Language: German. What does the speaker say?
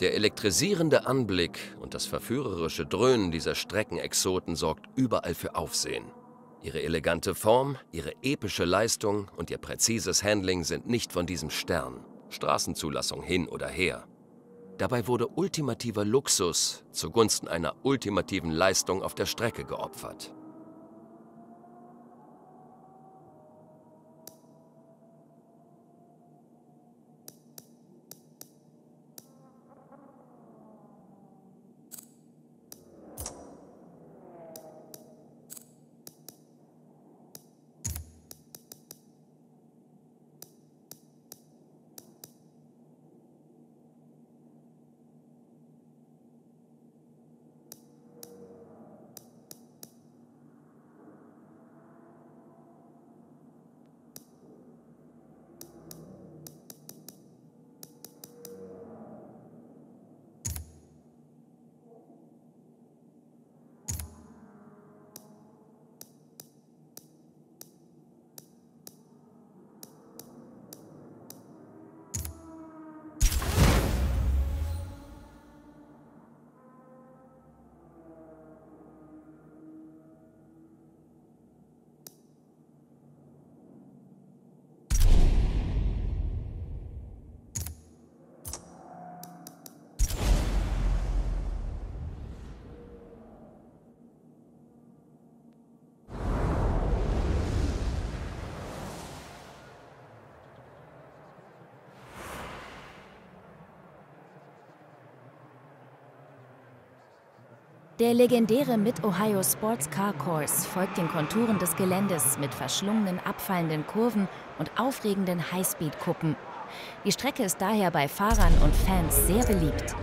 Der elektrisierende Anblick und das verführerische Dröhnen dieser Streckenexoten sorgt überall für Aufsehen. Ihre elegante Form, ihre epische Leistung und ihr präzises Handling sind nicht von diesem Stern. Straßenzulassung hin oder her. Dabei wurde ultimativer Luxus zugunsten einer ultimativen Leistung auf der Strecke geopfert. Der legendäre Mid-Ohio Sports Car Course folgt den Konturen des Geländes mit verschlungenen, abfallenden Kurven und aufregenden Highspeed-Kuppen. Die Strecke ist daher bei Fahrern und Fans sehr beliebt.